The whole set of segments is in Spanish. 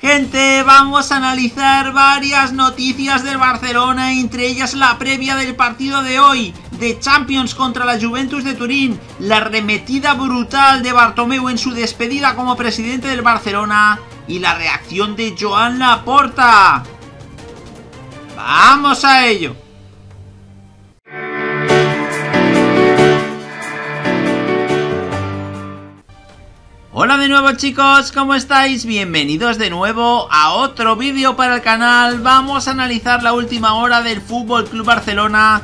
Gente, vamos a analizar varias noticias del Barcelona, entre ellas la previa del partido de hoy, de Champions contra la Juventus de Turín, la remetida brutal de Bartomeu en su despedida como presidente del Barcelona y la reacción de Joan Laporta. ¡Vamos a ello! Hola de nuevo chicos, ¿cómo estáis? Bienvenidos de nuevo a otro vídeo para el canal. Vamos a analizar la última hora del Fútbol Club Barcelona.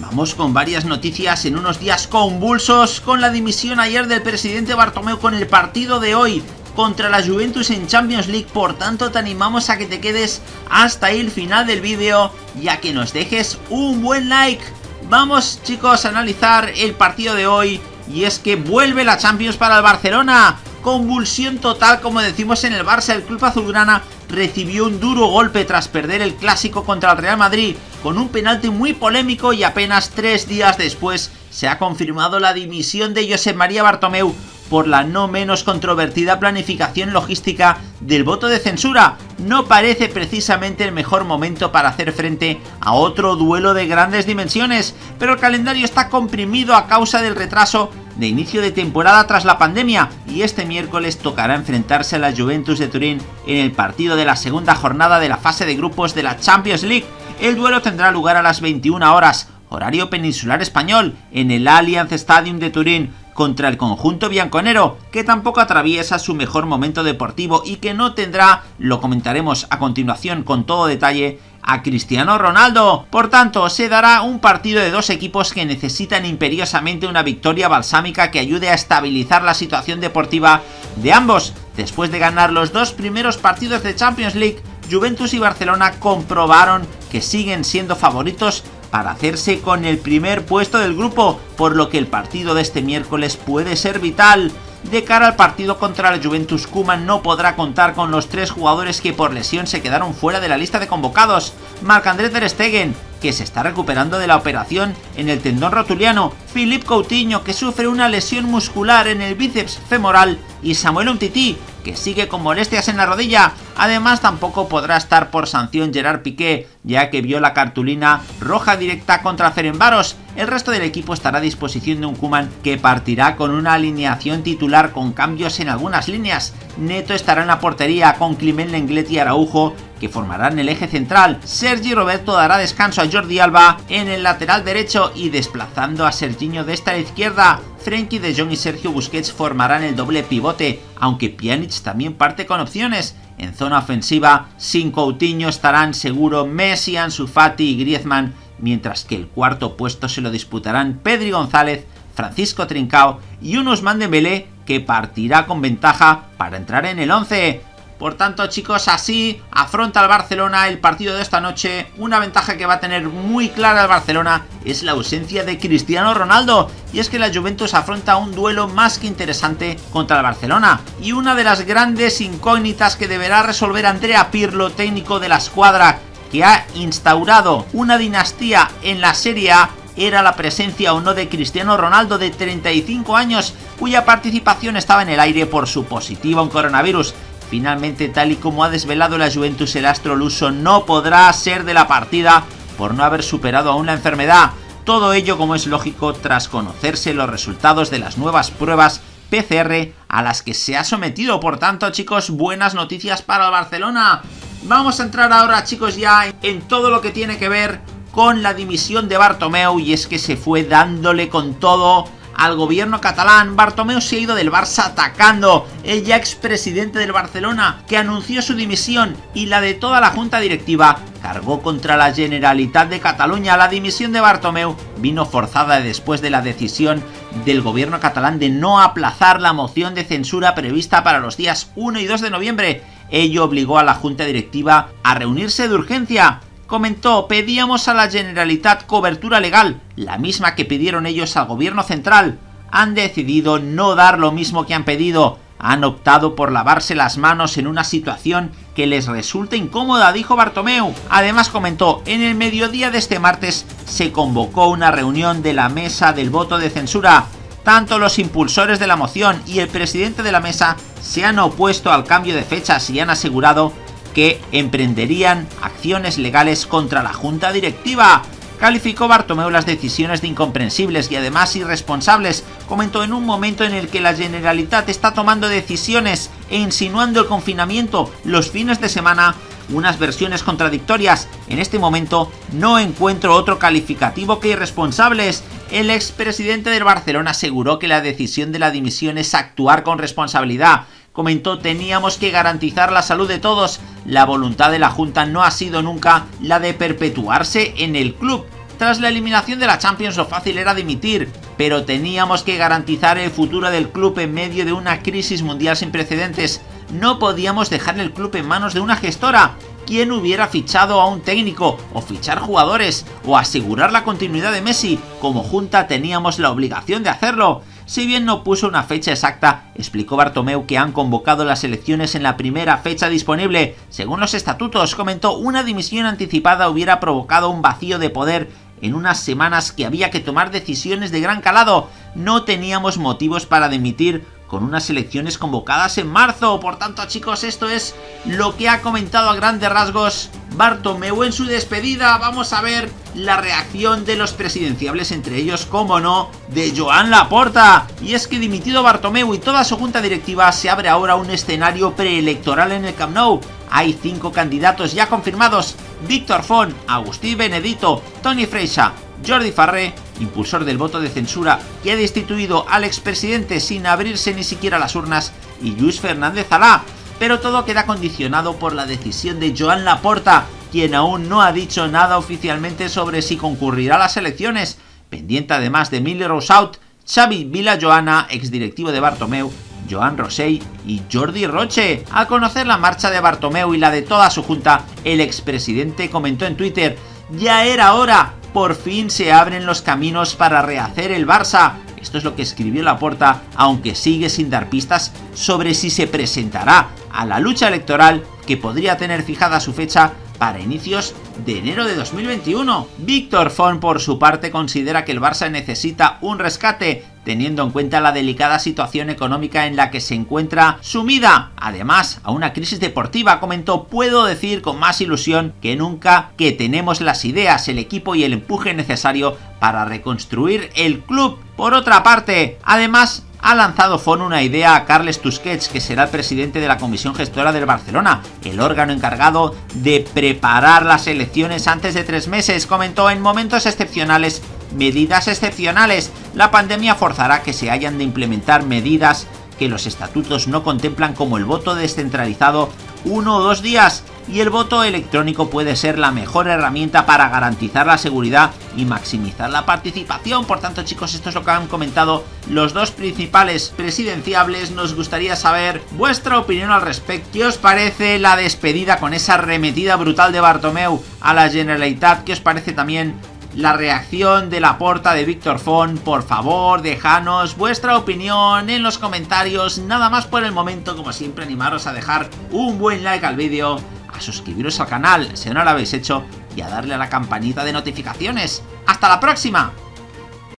Vamos con varias noticias en unos días convulsos con la dimisión ayer del presidente Bartomeu con el partido de hoy contra la Juventus en Champions League. Por tanto, te animamos a que te quedes hasta el final del vídeo y a que nos dejes un buen like. Vamos chicos a analizar el partido de hoy y es que vuelve la Champions para el Barcelona convulsión total como decimos en el Barça, el club azulgrana recibió un duro golpe tras perder el clásico contra el Real Madrid con un penalti muy polémico y apenas tres días después se ha confirmado la dimisión de Josep María Bartomeu por la no menos controvertida planificación logística del voto de censura. No parece precisamente el mejor momento para hacer frente a otro duelo de grandes dimensiones, pero el calendario está comprimido a causa del retraso de inicio de temporada tras la pandemia y este miércoles tocará enfrentarse a la Juventus de Turín en el partido de la segunda jornada de la fase de grupos de la Champions League. El duelo tendrá lugar a las 21 horas, horario peninsular español, en el Allianz Stadium de Turín contra el conjunto bianconero, que tampoco atraviesa su mejor momento deportivo y que no tendrá, lo comentaremos a continuación con todo detalle, a Cristiano Ronaldo. Por tanto, se dará un partido de dos equipos que necesitan imperiosamente una victoria balsámica que ayude a estabilizar la situación deportiva de ambos. Después de ganar los dos primeros partidos de Champions League, Juventus y Barcelona comprobaron que siguen siendo favoritos para hacerse con el primer puesto del grupo, por lo que el partido de este miércoles puede ser vital. De cara al partido contra la Juventus, Kuman no podrá contar con los tres jugadores que por lesión se quedaron fuera de la lista de convocados. Marc-André Ter Stegen, que se está recuperando de la operación en el tendón rotuliano, Philippe Coutinho, que sufre una lesión muscular en el bíceps femoral, y Samuel Umtiti, que sigue con molestias en la rodilla. Además, tampoco podrá estar por sanción Gerard Piqué, ya que vio la cartulina roja directa contra Ferenbaros. El resto del equipo estará a disposición de un Kuman que partirá con una alineación titular con cambios en algunas líneas. Neto estará en la portería con Climent Lenglet y Araujo que formarán el eje central. Sergi Roberto dará descanso a Jordi Alba en el lateral derecho y desplazando a Serginho de esta izquierda. Frenkie de Jong y Sergio Busquets formarán el doble pivote, aunque Pjanic también parte con opciones. En zona ofensiva, sin Coutinho estarán seguro Messi, Ansu Fati y Griezmann, mientras que el cuarto puesto se lo disputarán Pedri González, Francisco Trincao y un Usman Dembélé que partirá con ventaja para entrar en el 11. Por tanto, chicos, así afronta el Barcelona el partido de esta noche. Una ventaja que va a tener muy clara el Barcelona es la ausencia de Cristiano Ronaldo. Y es que la Juventus afronta un duelo más que interesante contra el Barcelona. Y una de las grandes incógnitas que deberá resolver Andrea Pirlo, técnico de la escuadra, que ha instaurado una dinastía en la Serie A, era la presencia o no de Cristiano Ronaldo de 35 años, cuya participación estaba en el aire por su positivo en coronavirus. Finalmente, tal y como ha desvelado la Juventus, el astro luso no podrá ser de la partida por no haber superado aún la enfermedad. Todo ello, como es lógico, tras conocerse los resultados de las nuevas pruebas PCR a las que se ha sometido. Por tanto, chicos, buenas noticias para el Barcelona. Vamos a entrar ahora, chicos, ya en todo lo que tiene que ver con la dimisión de Bartomeu y es que se fue dándole con todo al gobierno catalán. Bartomeu se ha ido del Barça atacando. El expresidente del Barcelona, que anunció su dimisión y la de toda la junta directiva, cargó contra la Generalitat de Cataluña. La dimisión de Bartomeu vino forzada después de la decisión del gobierno catalán de no aplazar la moción de censura prevista para los días 1 y 2 de noviembre. Ello obligó a la junta directiva a reunirse de urgencia comentó, pedíamos a la Generalitat cobertura legal, la misma que pidieron ellos al gobierno central. Han decidido no dar lo mismo que han pedido, han optado por lavarse las manos en una situación que les resulta incómoda, dijo Bartomeu. Además comentó, en el mediodía de este martes se convocó una reunión de la mesa del voto de censura. Tanto los impulsores de la moción y el presidente de la mesa se han opuesto al cambio de fechas y han asegurado que emprenderían acciones legales contra la junta directiva. Calificó Bartomeu las decisiones de incomprensibles y además irresponsables. Comentó en un momento en el que la Generalitat está tomando decisiones e insinuando el confinamiento los fines de semana, unas versiones contradictorias. En este momento no encuentro otro calificativo que irresponsables. El expresidente del Barcelona aseguró que la decisión de la dimisión es actuar con responsabilidad comentó teníamos que garantizar la salud de todos. La voluntad de la Junta no ha sido nunca la de perpetuarse en el club. Tras la eliminación de la Champions lo fácil era dimitir, pero teníamos que garantizar el futuro del club en medio de una crisis mundial sin precedentes. No podíamos dejar el club en manos de una gestora. ¿Quién hubiera fichado a un técnico o fichar jugadores o asegurar la continuidad de Messi? Como junta teníamos la obligación de hacerlo. Si bien no puso una fecha exacta, explicó Bartomeu que han convocado las elecciones en la primera fecha disponible. Según los estatutos, comentó, una dimisión anticipada hubiera provocado un vacío de poder en unas semanas que había que tomar decisiones de gran calado. No teníamos motivos para dimitir con unas elecciones convocadas en marzo. Por tanto, chicos, esto es lo que ha comentado a grandes rasgos Bartomeu en su despedida. Vamos a ver la reacción de los presidenciables, entre ellos, como no, de Joan Laporta. Y es que dimitido Bartomeu y toda su junta directiva, se abre ahora un escenario preelectoral en el Camp Nou. Hay cinco candidatos ya confirmados. Víctor Font, Agustí Benedito, Tony Freixa, Jordi Farré, impulsor del voto de censura que ha destituido al expresidente sin abrirse ni siquiera las urnas, y Luis Fernández Alá. Pero todo queda condicionado por la decisión de Joan Laporta, quien aún no ha dicho nada oficialmente sobre si concurrirá a las elecciones, pendiente además de Emilio Rosaut, Xavi Villajoana, exdirectivo de Bartomeu, Joan Rosell y Jordi Roche. Al conocer la marcha de Bartomeu y la de toda su junta, el expresidente comentó en Twitter, ya era hora, por fin se abren los caminos para rehacer el Barça. Esto es lo que escribió Laporta, aunque sigue sin dar pistas sobre si se presentará a la lucha electoral que podría tener fijada su fecha para inicios de enero de 2021. Víctor Font por su parte considera que el Barça necesita un rescate teniendo en cuenta la delicada situación económica en la que se encuentra sumida. Además, a una crisis deportiva, comentó, puedo decir con más ilusión que nunca que tenemos las ideas, el equipo y el empuje necesario para reconstruir el club. Por otra parte, además, ha lanzado FON una idea a Carles Tusquets, que será el presidente de la Comisión Gestora del Barcelona, el órgano encargado de preparar las elecciones antes de tres meses. Comentó en momentos excepcionales, medidas excepcionales. La pandemia forzará que se hayan de implementar medidas que los estatutos no contemplan como el voto descentralizado uno o dos días y el voto electrónico puede ser la mejor herramienta para garantizar la seguridad y maximizar la participación. Por tanto, chicos, esto es lo que han comentado los dos principales presidenciables. Nos gustaría saber vuestra opinión al respecto. ¿Qué os parece la despedida con esa arremetida brutal de Bartomeu a la Generalitat? ¿Qué os parece también la reacción de la porta de Víctor Font. Por favor, dejanos vuestra opinión en los comentarios. Nada más por el momento, como siempre, animaros a dejar un buen like al vídeo a suscribiros al canal si no lo habéis hecho y a darle a la campanita de notificaciones. ¡Hasta la próxima!